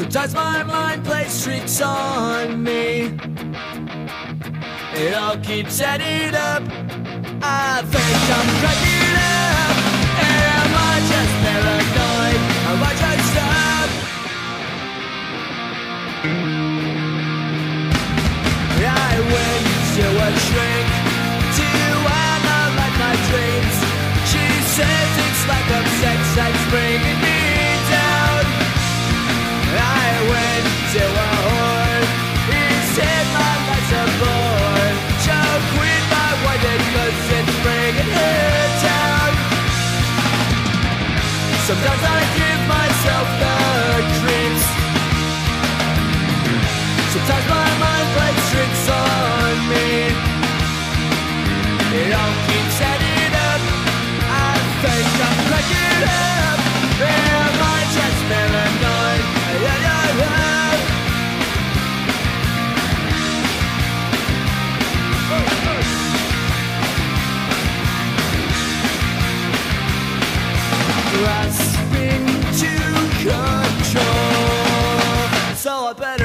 Sometimes my mind plays tricks on me. It all keeps adding up. I think I'm cracking up. Am I just paranoid? Am I just up? I went to a shrink to analyze my dreams. She says it's like a sex that's bringing me Sometimes I give myself the creeps. Sometimes my mind plays tricks on me. It all keeps adding up. I think I'm cracking up. Am I just paranoid? Yeah, yeah, yeah. I better.